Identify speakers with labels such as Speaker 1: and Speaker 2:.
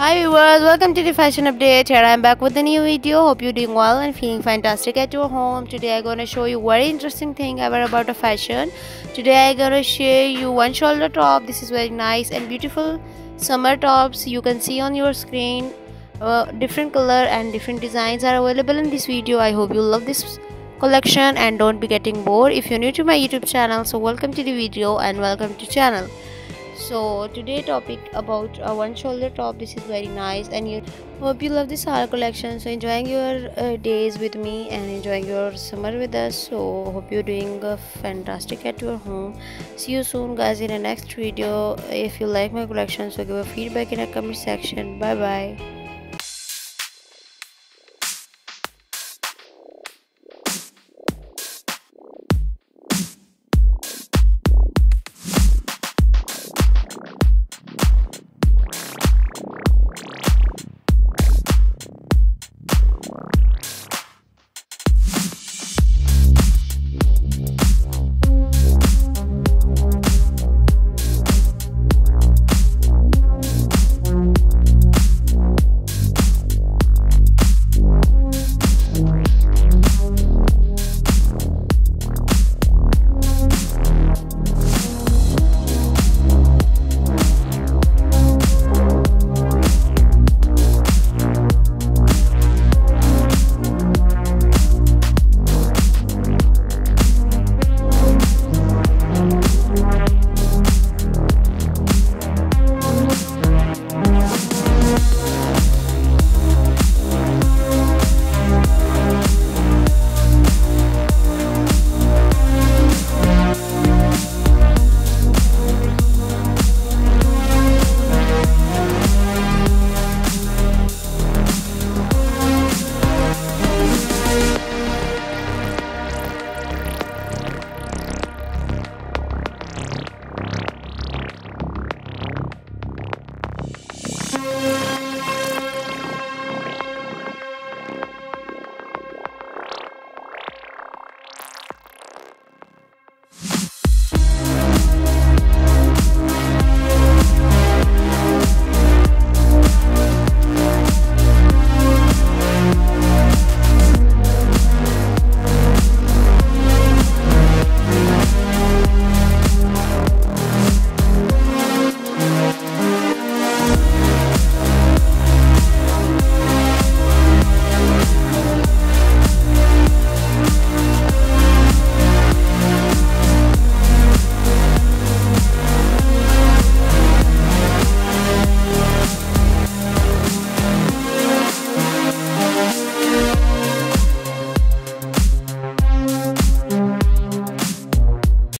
Speaker 1: Hi viewers, welcome to the fashion update. Here I am back with a new video. Hope you're doing well and feeling fantastic at your home. Today I'm gonna show you very interesting thing ever about a fashion. Today I'm gonna share you one shoulder top. This is very nice and beautiful summer tops. You can see on your screen uh, different color and different designs are available in this video. I hope you love this collection and don't be getting bored. If you're new to my YouTube channel, so welcome to the video and welcome to channel so today topic about a one shoulder top this is very nice and you hope you love this haul collection. So enjoying your uh, days with me and enjoying your summer with us. So hope you're doing uh, fantastic at your home. See you soon guys in the next video. If you like my collection so give a feedback in the comment section. Bye bye